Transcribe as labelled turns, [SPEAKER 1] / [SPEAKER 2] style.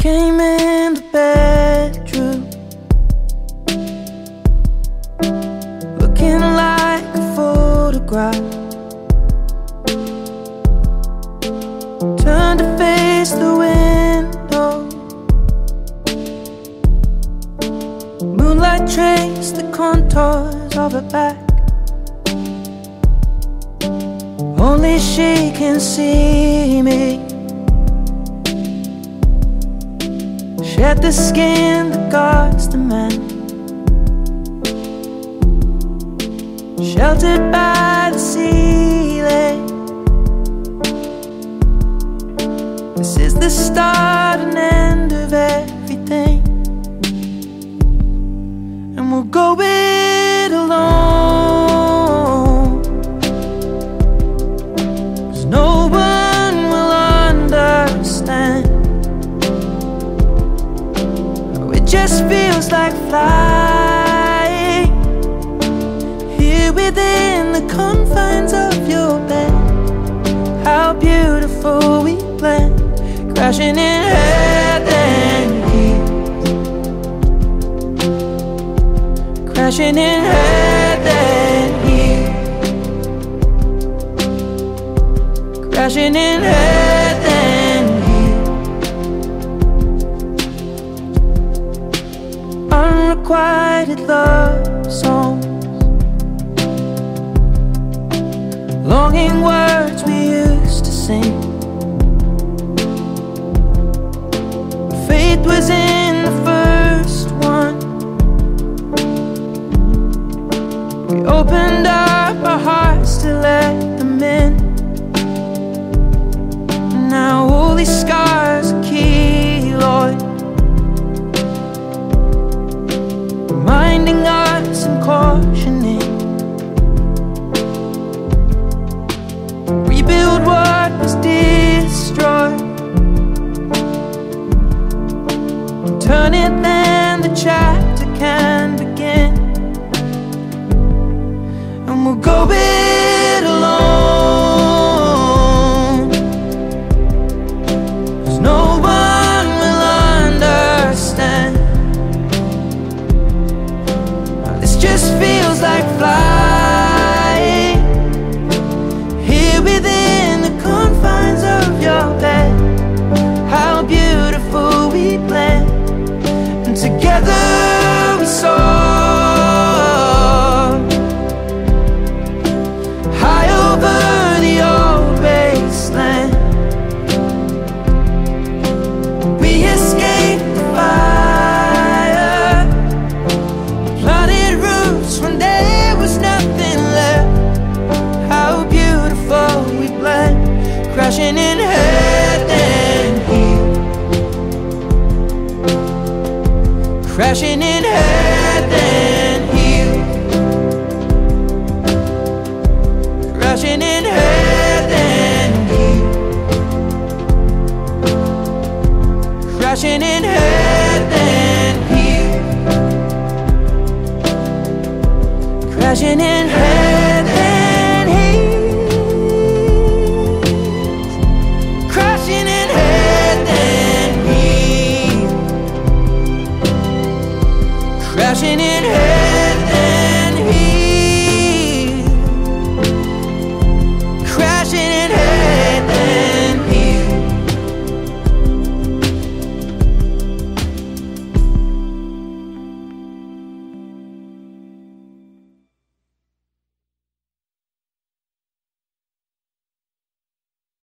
[SPEAKER 1] came in the bedroom. Looking like a photograph. Turned to face the window. Moonlight traced the contours of her back. Only she can see me Shed the skin the man. Sheltered by the ceiling. This is the start just feels like flying. Here within the confines of your bed How beautiful we blend Crashing in heels Crashing in heels Crashing in head unrequited love songs Longing words we used to sing. Faith was in feels like flying crashing in head and heels, crashing in head and heels, crashing in crashing in hell